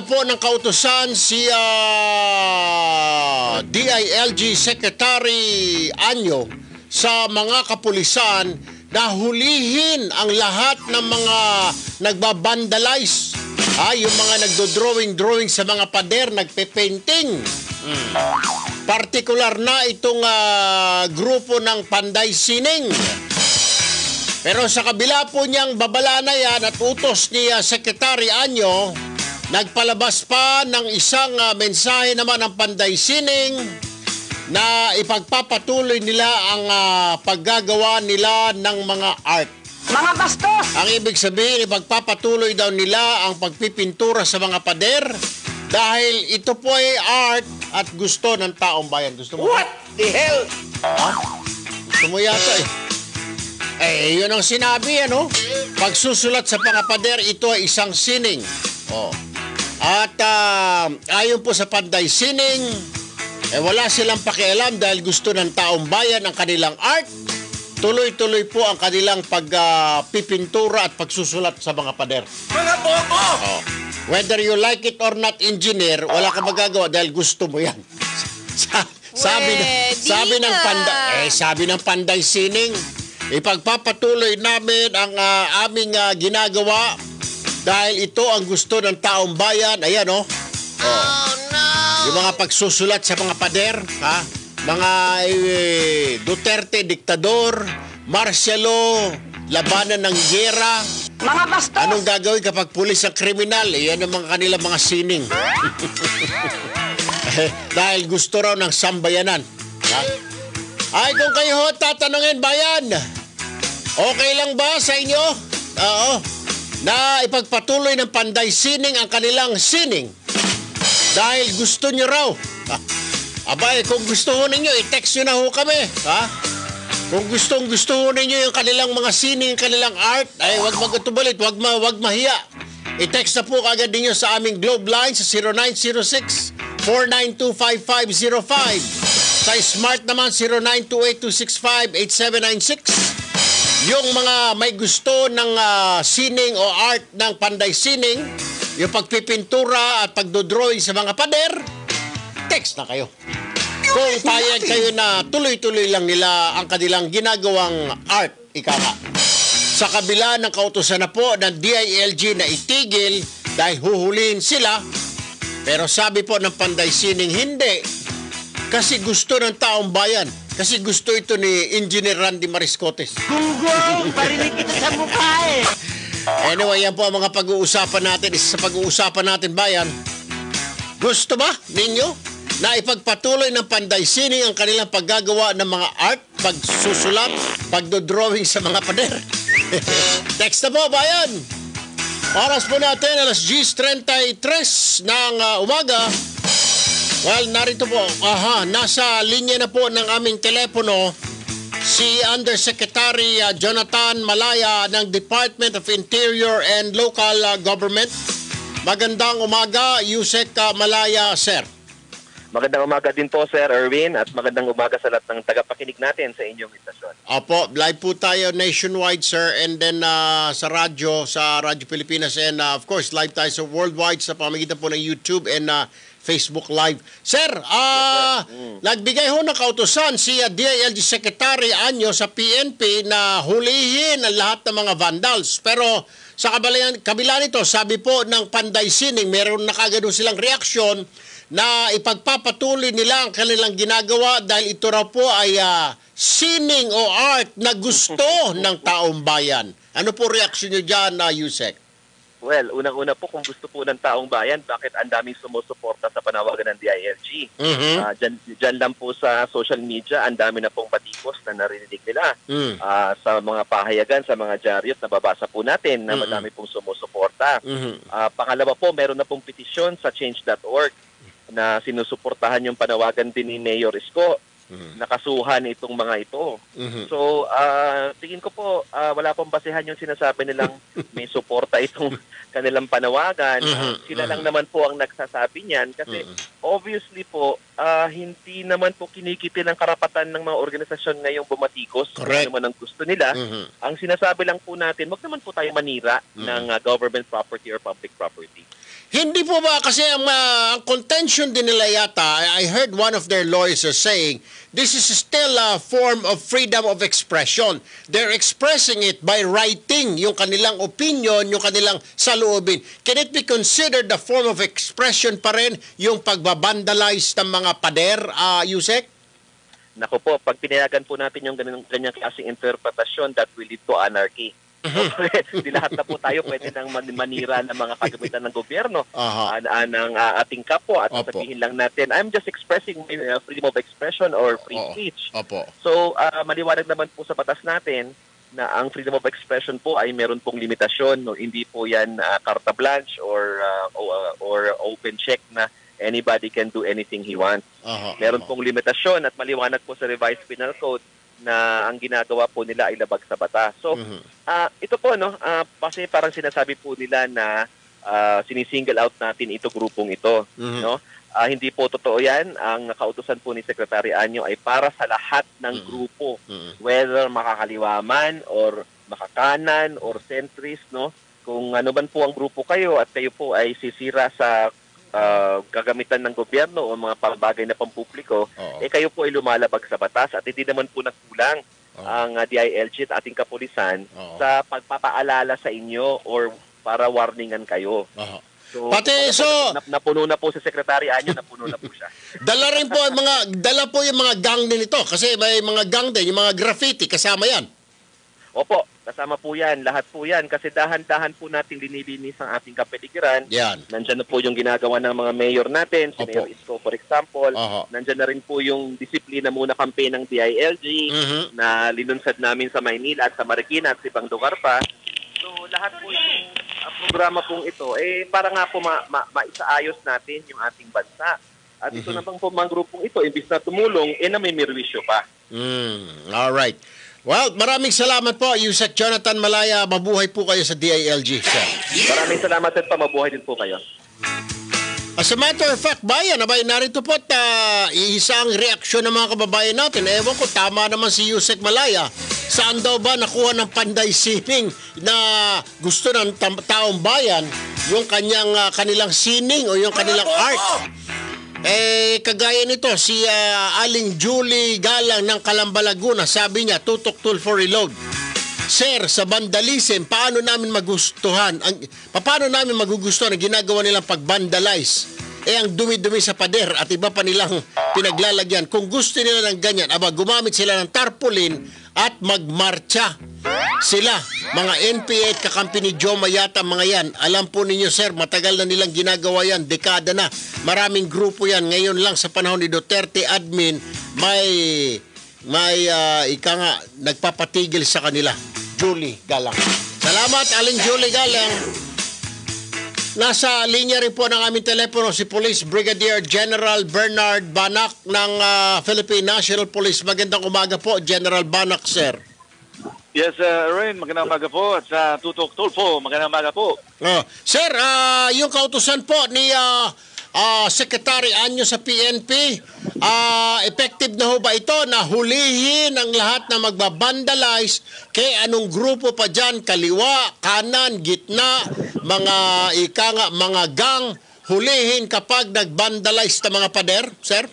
na po ng kautusan si ah, DILG Secretary Anyo sa mga kapulisan na hulihin ang lahat ng mga nagbabandalize. Ah, yung mga nagdo-drawing-drawing sa mga pader, nagpe-painting. Mm. Partikular na itong ah, grupo ng Panday Sining. Pero sa kabila po niyang babala na yan at utos ni ah, Secretary Anyo, nagpalabas pa ng isang ah, mensahe naman ng Panday Sining na ipagpapatuloy nila ang ah, paggagawa nila ng mga art. Mga bastos! Ang ibig sabihin, ipagpapatuloy daw nila ang pagpipintura sa mga pader dahil ito po ay art at gusto ng taong bayan. Gusto mo? What the hell? Ha? Gusto mo yata eh. Eh, yun ang sinabi, ano? Pagsusulat sa mga pader, ito ay isang sining. Oh. At ah, ayon po sa Panday Sining, eh wala silang pakialam dahil gusto ng taong bayan ang kanilang art. Tuloy-tuloy po ang kanilang pagpipintura at pagsusulat sa mga pader. Mga bobo! Oh. Whether you like it or not, engineer, wala ka magagawa dahil gusto mo yan. Sa- sabi na, Pwede sabi ng panda, eh sabi ng panday sining, ipagpapatuloy namin ang ah, aming ah, ginagawa dahil ito ang gusto ng taong bayan. Ayan oh. Oh, no! Yung mga pagsusulat sa mga pader, ha? Mga eh, Duterte, diktador, martialo, labanan ng gera. Mga bastos! Anong gagawin kapag pulis ang kriminal? Eh, yan ang mga kanila mga sining. Eh, Dahil gusto raw ng sambayanan. Ha? Ay, kung kayo ho, tatanungin bayan, okay lang ba sa inyo? Oo. Na ipagpatuloy ng panday sining ang kanilang sining. Dahil gusto nyo raw. Abay, kung gusto ho ninyo, i-text nyo na ho kami. Ha? Kung gustong gusto ho ninyo yung kanilang mga sining, kanilang art, ay wag magatubalit, wag, ma, wag mahiya. I-text na po kagad ninyo sa aming Globe line sa 0906 4925505. Sa Smart naman 0928-265-8796. Yung mga may gusto ng ah, sining o art ng Panday Sining, yung pagpipintura at pagdodrawing sa mga pader, text na kayo. Kung payag kayo na tuloy-tuloy lang nila ang kanilang ginagawang art, ika. Sa kabila ng kautosan na po ng DILG na itigil dahil huhulihin sila, pero sabi po ng Panday Sining, hindi. Kasi gusto ng taong bayan. Kasi gusto ito ni Engineer Randy Mariscotes. Gunggong! Parinig kita sa mukha eh! Anyway, yan po ang mga pag-uusapan natin. Isa sa pag-uusapan natin, bayan. Gusto ba ninyo na ipagpatuloy ng Panday Sining ang kanilang paggagawa ng mga art, pagsusulat, pagdodrawing sa mga pader? Text na po, bayan! Oras po natin, alas 10.33 ng ah, umaga. Well, narito po, aha, nasa linya na po ng aming telepono si Undersecretary ah, Jonathan Malaya ng Department of Interior and Local ah, Government. Magandang umaga, Yusek ah, Malaya, sir. Magandang umaga din po, Sir Erwin, at magandang umaga sa lahat ng tagapakinig natin sa inyong istasyon. Opo, live po tayo nationwide, sir, and then ah, sa radyo, sa Radyo Pilipinas, and ah, of course, live tayo sa worldwide sa pamagitan po ng YouTube and ah, Facebook Live. Sir, ah, nagbigay ho ng kautosan si ah, DILG Secretary Anyo sa PNP na hulihin ang lahat ng mga vandals. Pero sa kabila, kabila nito, sabi po ng Panday Sining, meron na kagad silang reaksyon na ipagpapatuloy nila ang kanilang ginagawa dahil ito raw po ay ah, sining o art na gusto ng taong bayan. Ano po reaksyon nyo dyan, na Yusek? Well, unang-una po kung gusto po ng taong bayan, bakit ang daming sumusuporta sa panawagan ng DILG? Mhm. Ah, dyan, dyan lang po sa social media, ang dami na pong batikos na narinig nila. Mm. Ah, sa mga pahayagan, sa mga jaryot, nababasa po natin na Mm-mm. madami pong sumusuporta. Mhm. Ah, pangalawa po, meron na pong petisyon sa change.org na sinusuportahan yung panawagan din ni Mayor Isko. Mhm. Nakasuhan itong mga ito. Mhm. So, ah, tingin ko po, ah, wala pong basehan yung sinasabi nilang may suporta itong kanilang panawagan. Ah, Mhm, sila mhm. lang naman po ang nagsasabi niyan kasi Mhm. obviously po, ah, hindi naman po kinikiti ng karapatan ng mga organisasyon ngayong bumatikos kung Correct. ano man ang gusto nila. Mhm. Ang sinasabi lang po natin, wag naman po tayo manira Mhm. ng ah, government property or public property. Hindi po ba kasi ang, ang contention din nila yata, I heard one of their lawyers saying, this is still a form of freedom of expression. They're expressing it by writing yung kanilang opinion, yung kanilang saloobin. Can it be considered a form of expression pa rin yung pagbabandalize ng mga pader, uh, Yusek? Nako po, pag pinayagan po natin yung ganyan, ganyang klaseng interpretasyon, that will lead to anarchy. Di lahat na po tayo pwede nang man- manira ng mga kagamitan ng gobyerno Aha. an- an- ng ah, ating kapwa at Opo. sabihin lang natin, I'm just expressing my uh, freedom of expression or free Oo. speech. Opo. So, ah, maliwanag naman po sa batas natin na ang freedom of expression po ay meron pong limitasyon. No? Hindi po yan ah, carta blanche or, ah, or open check na anybody can do anything he wants. Aha. Meron pong limitasyon at maliwanag po sa revised penal code na ang ginagawa po nila ay labag sa batas. So, Mhm. ah, ito po, no, ah, kasi parang sinasabi po nila na ah, sinisingle out natin ito grupong ito. Mhm. No? Ah, hindi po totoo yan. Ang kautusan po ni Secretary Anyo ay para sa lahat ng Mhm. grupo, Mhm. whether makakaliwa man or makakanan or centrist, no? Kung ano man po ang grupo kayo at kayo po ay sisira sa ah, gagamitan ng gobyerno o mga pambagay na pampubliko, Oo. eh kayo po ay lumalabag sa batas at hindi naman po nagkulang Oo. ang uh, DILG at ating kapulisan Oo. sa pagpapaalala sa inyo or para warningan kayo. Aha. So, Pati, so- nap- napuno na po si Secretary Anyo, napuno na po siya. Dala rin po ang mga dala po yung mga gang din ito kasi may mga gang din, yung mga graffiti kasama yan. Opo, kasama po yan, lahat po yan kasi dahan-dahan po nating linilinis ang ating kapeligiran. Yan. Nandyan na po yung ginagawa ng mga mayor natin, si Opo. Mayor Isko for example. Aha. Nandyan na rin po yung disiplina muna campaign ng DILG Mhm. na linunsad namin sa Maynila at sa Marikina at sa ibang lugar pa. So lahat po itong uh, programa pong ito, eh para nga po ma- ma- maisaayos natin yung ating bansa. At ito naman po mga grupong ito, imbis na tumulong, eh na may mirwisyo pa. Mm, all right. Well, maraming salamat po, Yusek Jonathan Malaya. Mabuhay po kayo sa DILG, sir. Maraming salamat at pamabuhay din po kayo. As a matter of fact, bayan, abay, narito po at ah, isang reaksyon ng mga kababayan natin. Ewan ko, tama naman si Yusek Malaya. Saan daw ba nakuha ng panday sining na gusto ng taong bayan yung kanyang ah, kanilang sining o yung kanilang art? Eh, kagaya nito, si ah, Aling Julie Galang ng Calamba, Laguna, sabi niya, tutok tool for reload. Sir, sa vandalism, paano namin magustuhan, ang, paano namin magugustuhan ang ginagawa nilang pag-vandalize? Eh, ang dumi-dumi sa pader at iba pa nilang pinaglalagyan. Kung gusto nila ng ganyan, aba, gumamit sila ng tarpaulin at magmarcha. Sila, mga NPA at kakampi ni Joe Mayata, mga yan. Alam po ninyo, sir, matagal na nilang ginagawa yan. Dekada na. Maraming grupo yan. Ngayon lang sa panahon ni Duterte admin, may may ah, ika nga, nagpapatigil sa kanila. Julie Galang. Salamat, Aling Julie Galang. Nasa linya rin po ng aming telepono si Police Brigadier General Bernard Banak ng ah, Philippine National Police. Magandang umaga po, General Banak, sir. Yes, uh, Rain, magandang umaga po. At sa Tutok Tulfo, magandang umaga po. Oh, sir, ah, yung kautusan po ni ah, ah, Secretary Anyo sa PNP, ah, effective na ho ba ito na hulihin ang lahat na magbabandalize kay anong grupo pa dyan, kaliwa, kanan, gitna, mga ika nga, mga gang, hulihin kapag nagbandalize na mga pader, sir?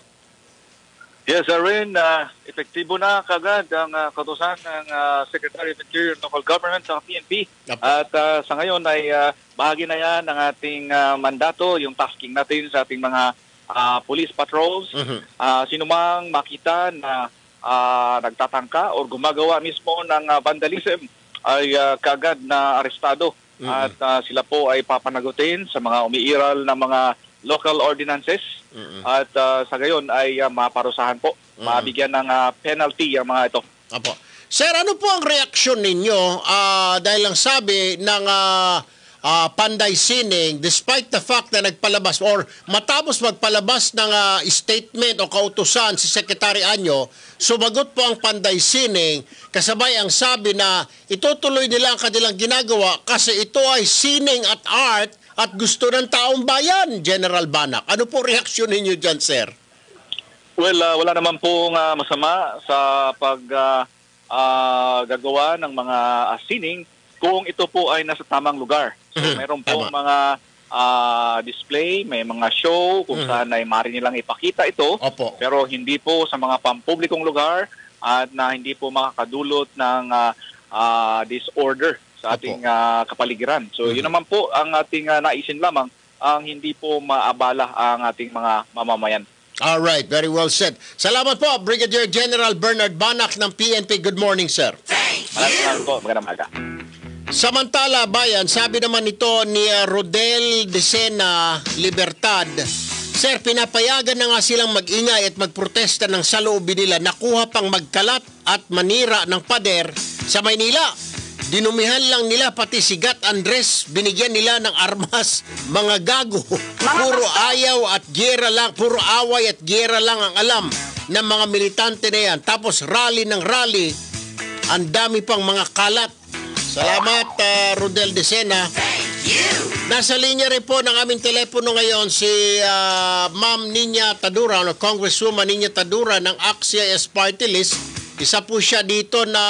Yes, Rain, uh, epektibo na kagad ang uh, kautusan ng uh, Secretary of Interior and Local Government sa PNP. Yep. At uh, sa ngayon ay uh, bahagi na yan ng ating uh, mandato, yung tasking natin sa ating mga uh, police patrols. Mhm. Uh, sino mang makita na uh, nagtatangka o gumagawa mismo ng uh, vandalism ay uh, kagad na arestado. Mhm. At uh, sila po ay papanagutin sa mga umiiral na mga local ordinances. Mhm. At uh, sa gayon ay uh, maparusahan po, Mm. mabigyan ng uh, penalty ang mga ito. Apo. Sir, ano po ang reaksyon ninyo ah, dahil lang sabi ng ah, ah, Panday Sining, despite the fact na nagpalabas or matapos magpalabas ng ah, statement o kautusan si Secretary Anyo, sumagot po ang Panday Sining, kasabay ang sabi na itutuloy nila ang kanilang ginagawa kasi ito ay sining at art at gusto ng taong bayan, General Banak. Ano po reaksyon ninyo dyan, sir? Well, uh, wala naman pong uh, masama sa pag uh, uh, gagawa ng mga uh, sining kung ito po ay nasa tamang lugar. So Mhm. meron pong Tama. mga ah, display, may mga show kung saan ay maaari nilang ipakita ito. Opo. Pero hindi po sa mga pampublikong lugar at na hindi po makakadulot ng ah, ah, disorder sa ating ah, kapaligiran. So yun naman po ang ating ah, naisin lamang ang hindi po maabala ang ating mga mamamayan. All right, very well said. Salamat po, Brigadier General Bernard Banak ng PNP. Good morning, sir. Maraming salamat po. Magandang umaga. Samantala, bayan, sabi naman ito ni uh, Rodel Decena Libertad, Sir, pinapayagan na nga silang mag-ingay at magprotesta ng saloobin nila. Nakuha pang magkalat at manira ng pader sa Maynila. Dinumihan lang nila pati si Gat Andres, binigyan nila ng armas, mga gago. Puro ayaw at gera lang, puro away at gera lang ang alam ng mga militante na yan. Tapos rally ng rally, ang dami pang mga kalat. Salamat, uh, Rodel Decena. Nasa linya rin po ng aming telepono ngayon si ah, Ma'am Ninya Tadura, o Congresswoman Ninya Tadura ng Axia S Party List. Isa po siya dito na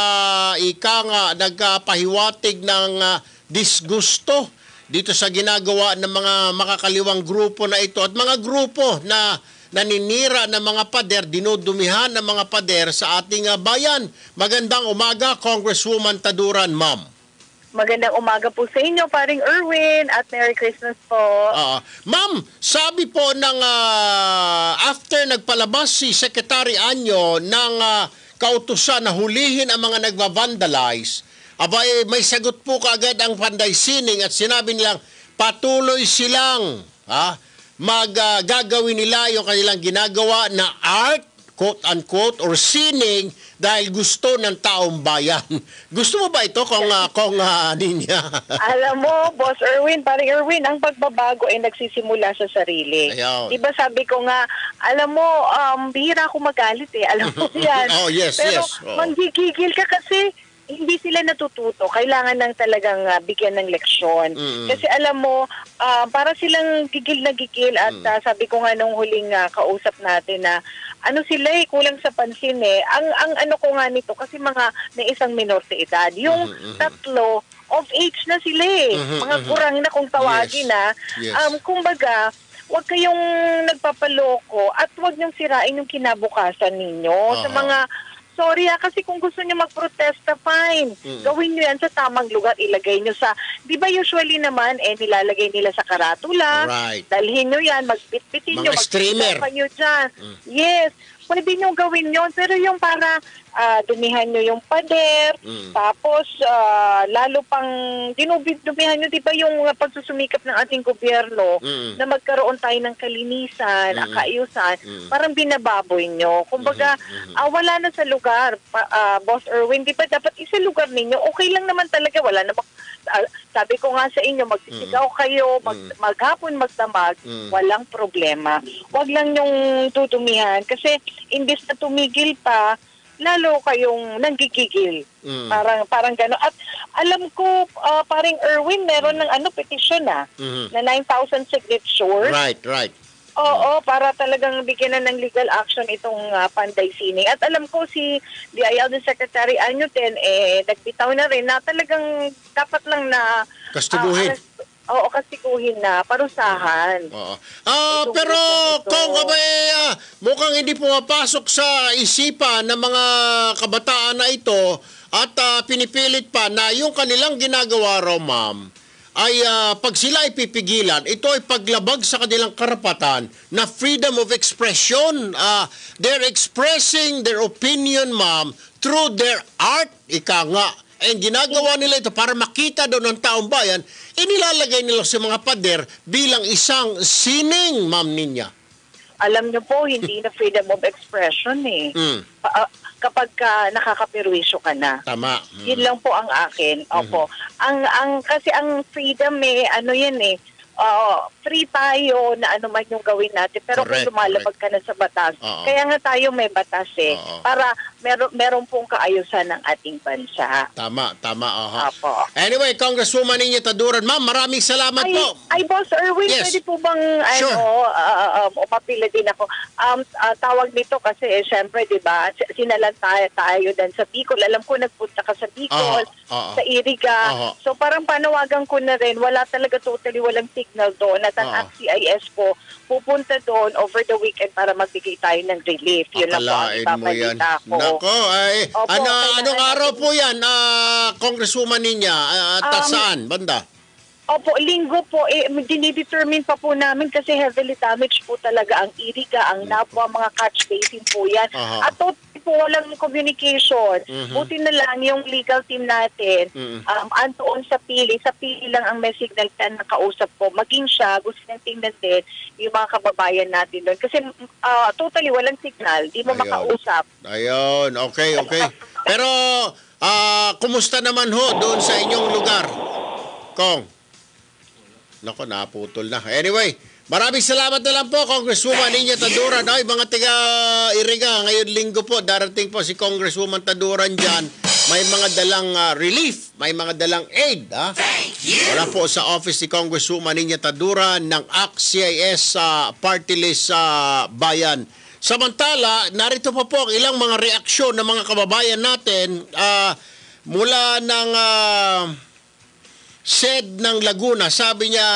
ika nga nagpahiwatig ng ah, disgusto dito sa ginagawa ng mga makakaliwang grupo na ito at mga grupo na naninira ng mga pader, dinudumihan ng mga pader sa ating ah, bayan. Magandang umaga, Congresswoman Taduran, Ma'am. Magandang umaga po sa inyo, paring Erwin, at Merry Christmas po. Ah, ma'am, sabi po ng ah, after nagpalabas si Secretary Anyo ng ah, kautusan na hulihin ang mga nagva-vandalize, abay may sagot po kaagad ang Panday Sining at sinabi nilang patuloy silang ha, mag ah, gagawin nila yung kanilang ginagawa na art quote unquote or sining dahil gusto ng taong bayan. Gusto mo ba ito kung uh, kung ah, ninya? Alam mo, Boss Erwin, paring Erwin, ang pagbabago ay nagsisimula sa sarili. Ayaw. Diba sabi ko nga, alam mo, um, bihira ako magalit eh. Alam mo yan. Oh, yes, Pero yes. Oo. manggigigil ka kasi hindi sila natututo. Kailangan ng talagang ah, bigyan ng leksyon. Mm-mm. Kasi alam mo, ah, para silang gigil na gigil at Mm. ah, sabi ko nga nung huling ah, kausap natin na ano sila eh, kulang sa pansin eh. Ang, ang ano ko nga nito, kasi mga may isang minor de edad. Yung Mhm, mhm. tatlo, of age na sila eh. Mhm, mga mhm. kurang na kung tawagin Yes. na. Yes. Um, kumbaga, huwag kayong nagpapaloko at huwag niyong sirain yung kinabukasan ninyo sa Aha. mga Sorry ah, kasi kung gusto niyo magprotesta, fine. Mm. Gawin niyo yan sa tamang lugar. Ilagay niyo sa, di ba usually naman, eh, nilalagay nila sa karatula. Right. Dalhin niyo yan, magpitpitin Mga niyo, streamer. magpitapan niyo dyan. Yes, pwede niyo gawin yun. Pero yung para ah, dumihan niyo yung pader, Mm. tapos ah, lalo pang dinubid dumihan niyo, di ba yung ah, pagsusumikap ng ating gobyerno Mm. na magkaroon tayo ng kalinisan, Mm. kaayusan, Mm. parang binababoy nyo. Kumbaga, ah, wala na sa lugar, pa, ah, Boss Erwin, di ba dapat isa lugar ninyo? Okay lang naman talaga, wala na ah, sabi ko nga sa inyo, magsisigaw kayo, mag, maghapon, magdamag, Mm. walang problema. Huwag lang yung tutumihan kasi imbis na tumigil pa, lalo kayong nanggigigil. Mm. Parang parang gano'n. At alam ko, ah, paring Erwin, meron ng ano, petition na, Mhm. na 9,000 signatures. Right, right. Oo, para talagang bigyan na ng legal action itong ah, Panday Sining. At alam ko si DILD Secretary Anyuten, eh, nagbitaw na rin na talagang dapat lang na... Kastiguhin. ah, arrest- oo, kastiguhin na, parusahan. Oo. Ah, Itong pero ito. kung abay, ah, mukhang hindi pumapasok sa isipan ng mga kabataan na ito at ah, pinipilit pa na yung kanilang ginagawa raw, ma'am, ay ah, pag sila ay pipigilan, ito ay paglabag sa kanilang karapatan na freedom of expression. Ah, they're expressing their opinion, ma'am, through their art, ika nga. And ginagawa nila ito para makita doon ng taong bayan, inilalagay nila sa mga pader bilang isang sining, ma'am ninya. Alam niyo po, hindi na freedom of expression eh. Mm, Pa- ah, kapag ka nakakapirwisyo ka na. tama. Mm. Yun lang po ang akin. Opo. Ang ang kasi ang freedom eh ano yan eh. ah, free tayo na ano man yung gawin natin pero Correct, kung lumalabag ka na sa batas Oo. kaya nga tayo may batas eh Oo. para meron, meron pong kaayusan ng ating bansa. Tama, tama. Aha. Apo. Anyway, Congresswoman Ninyo Taduran, ma'am, maraming salamat Ay, po. ay Boss Erwin, Yes. pwede po bang Sure. ano, uh, uh, mapila din ako. Um, ah, tawag nito kasi eh, syempre, 'di ba? Sinalan tayo, tayo dan sa Bicol. Alam ko nagpunta ka sa Bicol, Aha, aha. sa Iriga. Aha. So parang panawagan ko na rin, wala talaga totally walang signal doon at ang Aha. CIS po pupunta doon over the weekend para magbigay tayo ng relief. Yun lang po ang Akalain mo yan. ko. Nako, ay, Opo, ano, kailangan anong araw natin- po yan, ah, Congresswoman Ninya? Ah, at Um, saan? Banda? Opo, linggo po, eh, dinidetermine pa po namin kasi heavily damaged po talaga ang Iriga, ang Nabwa, mga catch basin po yan. Aha. At po walang communication. Mhm. Buti na lang yung legal team natin, Mhm. um, andoon sa pili, sa pili lang ang may signal na nakausap ko. Maging siya, gusto nang tingnan din yung mga kababayan natin doon. Kasi ah, totally walang signal, di mo Ayun. makausap. Ayun, okay, okay. Pero, ah, kumusta naman ho doon sa inyong lugar? Kong? Nako, naputol na. Anyway, maraming salamat na lang po, Congresswoman Ninya Taduran. Ay, mga tiga Iriga, ngayon linggo po, darating po si Congresswoman Taduran dyan. May mga dalang ah, relief, may mga dalang aid. Ha? Wala po sa office ni Congresswoman Ninya Taduran ng ACT-CIS sa party list sa bayan. Samantala, narito pa po ang ilang mga reaksyon ng mga kababayan natin ah, mula ng ah, SED ng Laguna. Sabi niya,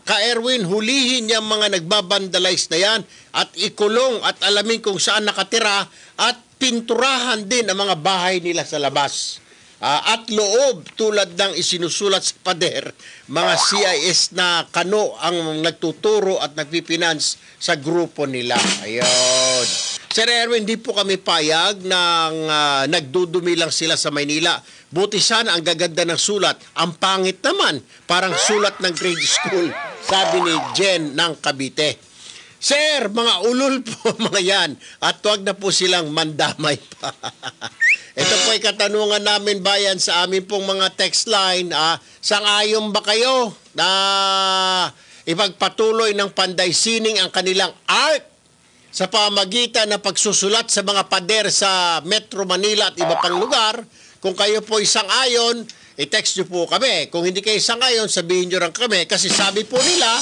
Ka Erwin, hulihin niya mga nagbabandalize na yan at ikulong at alamin kung saan nakatira at pinturahan din ang mga bahay nila sa labas. Ah, at loob tulad ng isinusulat sa pader, mga CIS na kano ang nagtuturo at nagpipinance sa grupo nila. Ayun. Sir Erwin, hindi po kami payag ng ah, nagdudumi lang sila sa Maynila. Buti sana ang gaganda ng sulat. Ang pangit naman, parang sulat ng grade school, sabi ni Jen ng Cavite. Sir, mga ulol po mga yan. At huwag na po silang mandamay pa. Ito po ay katanungan namin bayan sa amin pong mga text line. Ah, sangayon ba kayo na ipagpatuloy ng panday sining ang kanilang art sa pamagitan ng pagsusulat sa mga pader sa Metro Manila at iba pang lugar. Kung kayo po isang ayon, i-text nyo po kami. Kung hindi kayo isang ayon, sabihin nyo lang kami. Kasi sabi po nila,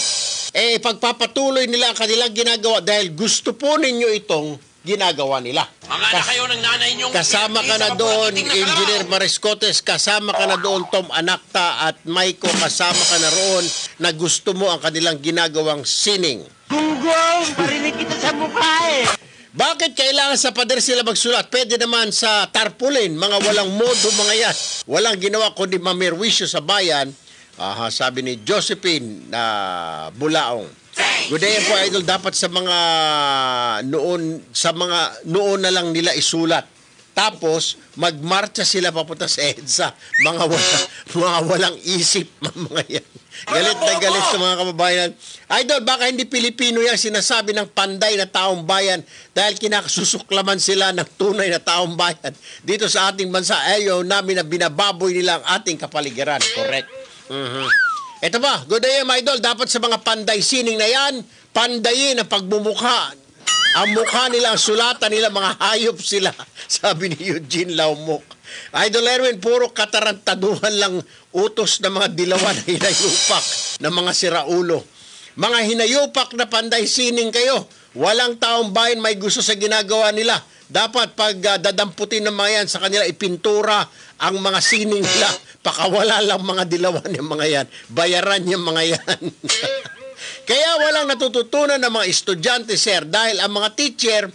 eh, pagpapatuloy nila ang kanilang ginagawa dahil gusto po ninyo itong ginagawa nila. Mga na kayo ng nanay niyong... Kasama ka na doon, Engineer Mariscotes, kasama ka na doon, Tom Anakta at Maiko, kasama ka na roon na gusto mo ang kanilang ginagawang sining. Gunggong! Parinig kita sa mukha eh! Bakit kailangan sa pader sila magsulat? Pwede naman sa tarpaulin, mga walang modo mga yan. Walang ginawa kundi mamirwisyo sa bayan. Aha, sabi ni Josephine na Bulaong. Good day po idol dapat sa mga noon sa mga noon na lang nila isulat. Tapos magmarcha sila papunta sa EDSA. Mga wala, mga walang isip mga yan. Galit na galit sa mga kababayan. Idol, baka hindi Pilipino yan sinasabi ng panday na taong bayan dahil kinakasusuklaman sila ng tunay na taong bayan. Dito sa ating bansa, ayaw namin na binababoy nila ang ating kapaligiran. Correct. Mhm. Ito ba, good day mga idol. Dapat sa mga panday sining na yan, pandayin ang pagmumukha. Ang mukha nila, ang sulatan nila, mga hayop sila. Sabi ni Eugene Laumok. Idol Erwin, puro katarantaduhan lang utos ng mga dilawan na hinayupak ng mga siraulo. Mga hinayupak na panday sining kayo. Walang taong bayan may gusto sa ginagawa nila. Dapat pag ah, dadamputin ng mga yan sa kanila, ipintura ang mga sining nila. Pakawala lang mga dilawan yung mga yan. Bayaran yung mga yan. Kaya walang natututunan ng mga estudyante, sir, dahil ang mga teacher,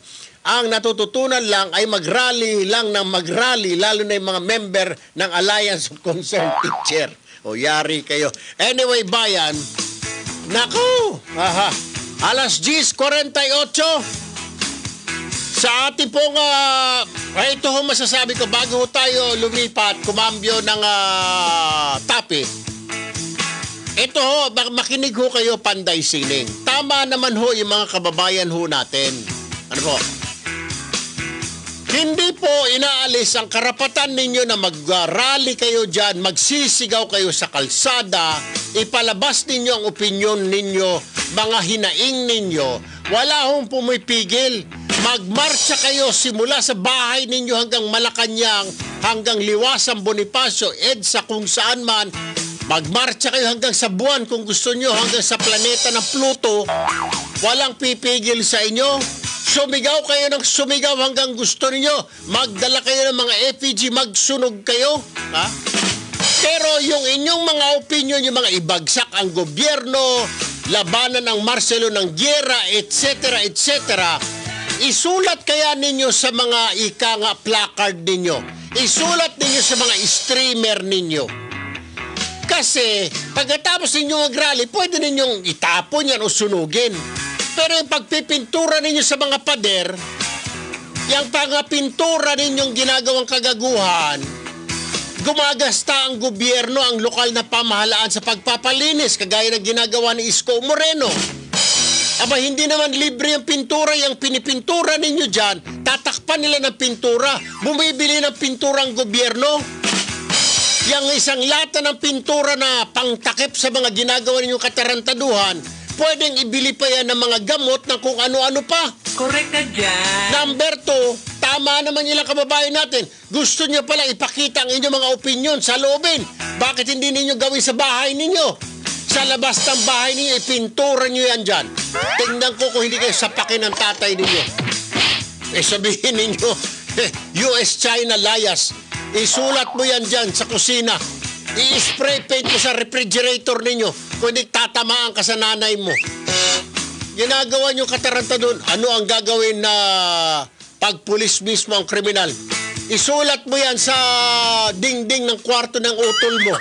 ang natututunan lang ay mag-rally lang ng mag-rally, lalo na yung mga member ng Alliance of Concerned Teacher. O yari kayo. Anyway, bayan, naku, aha, alas 10.48, sa ating pong, uh, ito ho masasabi ko, bago ho tayo lumipat, kumambyo ng ah, tapi, ito ho, mak- makinig ho kayo panday sining. Tama naman ho yung mga kababayan ho natin. Ano po? Hindi po inaalis ang karapatan ninyo na mag-rally kayo dyan, magsisigaw kayo sa kalsada, ipalabas ninyo ang opinyon ninyo, mga hinaing ninyo. Wala hong pumipigil. Magmarcha kayo simula sa bahay ninyo hanggang Malacanang, hanggang Liwasang Bonifacio, EDSA kung saan man. Magmarcha kayo hanggang sa buwan kung gusto nyo, hanggang sa planeta ng Pluto. Walang pipigil sa inyo. Sumigaw kayo ng sumigaw hanggang gusto niyo. Magdala kayo ng mga effigy, magsunog kayo. Ha? Pero yung inyong mga opinion, yung mga ibagsak ang gobyerno, labanan ng Marcelo ng Guerra, etc., etc., isulat kaya ninyo sa mga ika nga placard ninyo. Isulat ninyo sa mga streamer ninyo. Kasi pagkatapos ninyo mag-rally, pwede ninyong itapon yan o sunugin. Pero yung pagpipintura ninyo sa mga pader, yung pangapintura ninyong ginagawang kagaguhan, gumagasta ang gobyerno, ang lokal na pamahalaan sa pagpapalinis, kagaya ng ginagawa ni Isko Moreno. Aba, hindi naman libre yung pintura, yung pinipintura ninyo dyan, tatakpan nila ng pintura, bumibili ng pintura ang gobyerno. Yang isang lata ng pintura na pangtakip sa mga ginagawa ninyong katarantaduhan, pwedeng ibili pa yan ng mga gamot na kung ano-ano pa. Correct ka dyan. Number two, tama naman nila kababayan natin. Gusto niyo pala ipakita ang inyong mga opinion sa loobin. Bakit hindi ninyo gawin sa bahay ninyo? Sa labas ng bahay ninyo, ipintura niyo yan dyan. Tingnan ko kung hindi kayo sapakin ng tatay ninyo. Eh sabihin ninyo, US-China layas. Isulat mo yan dyan sa kusina. I-spray paint mo sa refrigerator ninyo. Kung hindi tatamaan ka sa nanay mo ginagawa nyo kataranta doon, ano ang gagawin na pagpulis mismo ang kriminal? Isulat mo yan sa dingding ng kwarto ng utol mo.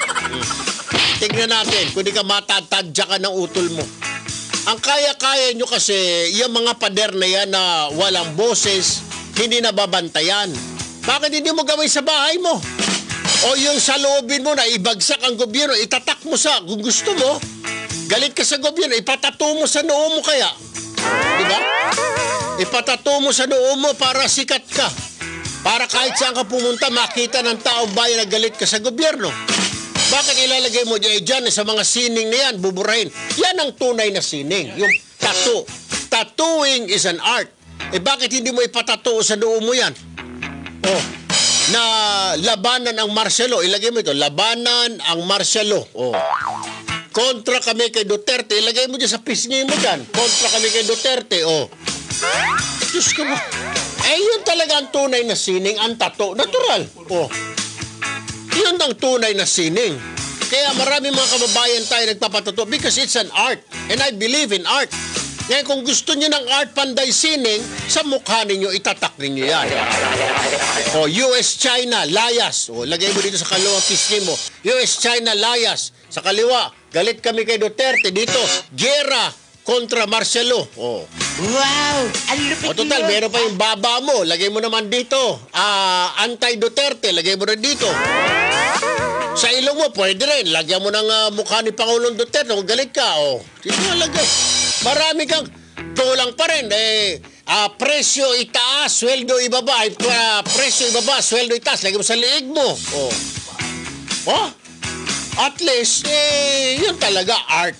Tingnan natin kung ka matatadya ka ng utol mo. Ang kaya-kaya nyo kasi, yung mga pader na yan na walang boses, hindi nababantayan. Bakit hindi mo gawin sa bahay mo? O yung sa loobin mo na ibagsak ang gobyerno, itatak mo sa kung gusto mo. Galit ka sa gobyerno, ipatato mo sa noo mo kaya. Di ba? Ipatato mo sa noo mo para sikat ka. Para kahit saan ka pumunta, makita ng taong bayan na galit ka sa gobyerno. Bakit ilalagay mo dyan, dyan sa mga sining na yan, buburahin? Yan ang tunay na sining, yung tattoo. Tattooing is an art. Eh bakit hindi mo ipatato sa noo mo yan? Oh, na labanan ang Marcelo. Ilagay mo ito, labanan ang Marcelo. Oh. Kontra kami kay Duterte. Ilagay mo dyan sa pisngi mo dyan. Kontra kami kay Duterte. Oh. Diyos ko mo. Eh, yun talaga ang tunay na sining. Ang tato. Natural. Oh. Yun ang tunay na sining. Kaya marami mga kababayan tayo nagpapatato because it's an art. And I believe in art. Ngayon, kung gusto niyo ng art panday sining, sa mukha ninyo, itatak ninyo yan. O, US-China, layas. O, lagay mo dito sa kalawang pisngi mo. US-China, layas. Sa kaliwa, galit kami kay Duterte. Dito, gera kontra Marcelo. O, Wow! Ang lupit o total, meron pa yung baba mo. Lagay mo naman dito. Ah, anti-Duterte, lagay mo rin dito. Sa ilong mo, pwede rin. Lagyan mo ng ah, mukha ni Pangulong Duterte kung galit ka. O, dito nga lagay. Marami kang tulang pa rin. Eh, ah, presyo itaas, sweldo ibaba. Ah, presyo ibaba, sweldo itaas. Lagyan mo sa liig mo. O. Oh, at least, eh, yun talaga art.